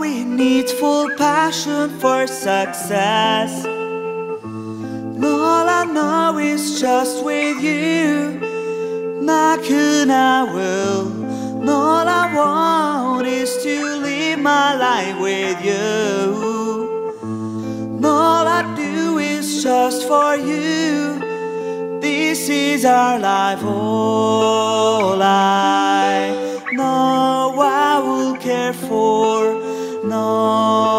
we need full passion for success. All I know is just with you. My I will. All I want is to live my life with you. All I do is just for you. This is our life, all I know I will care for. 那。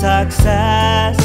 success.